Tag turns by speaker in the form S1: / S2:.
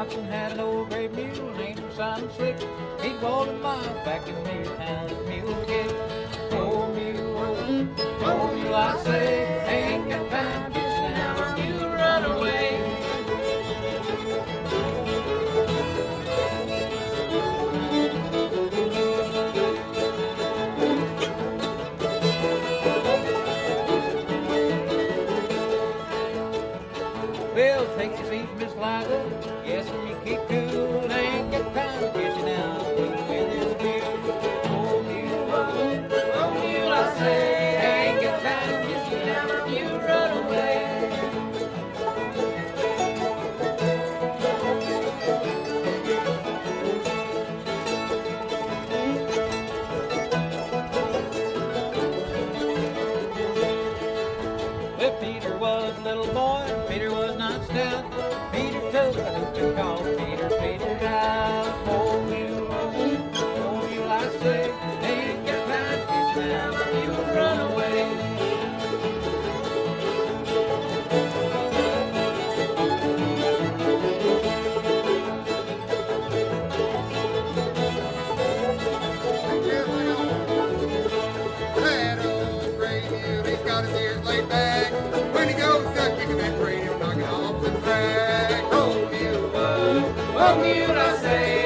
S1: Johnson had an old gray mule named Simon Slick. He bought a mile back in Midtown, mule kick. Oh, mule, oh, oh. Well, take your seat, Miss Liza. Yes, and you keep cool. Ain't got time to get you I say. Ain't got time to get you now. Mule, run away. Peter was little boy, stout. Peter took a hoop and Peter, Peter out. Oh, mule, oh, mule, I say, ain't got time to kiss you now. You run away.
S2: That old gray he's got his ears laid back. Off. Oh, oh,
S1: Oh, I say,